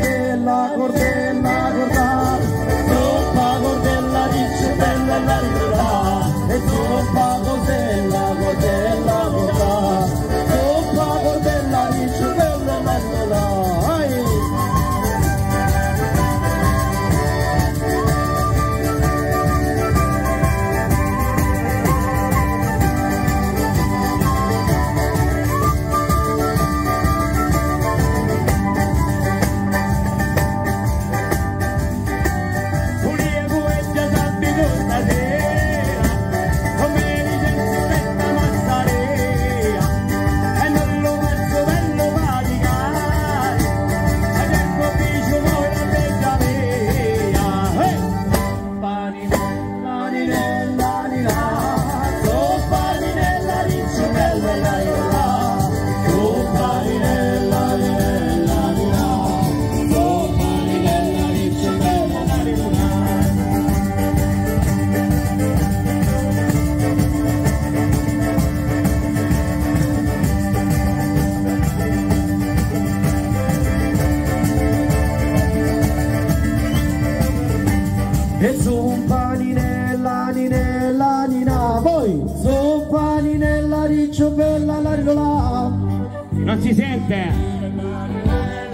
de cordela. Anina, poi Zoppani paninella riccio bella l'aridola Non si sente?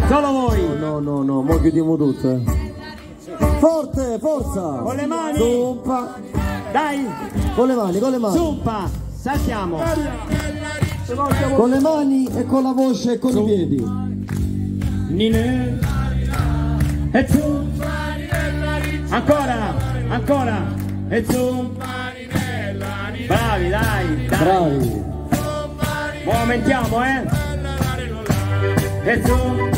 Solo voi? No no no, mo chiudiamo tutto eh. Forte, forza! Con le mani? Zuppa Dai. Con le mani, con le mani. Zuppa, saltiamo. Con le mani e con la voce e con Zuppa. i piedi. Nine. E zuppa Ancora, ancora. E zuppa Bravi, dai, dai. Bravi. Buon aumentiamo eh. E su.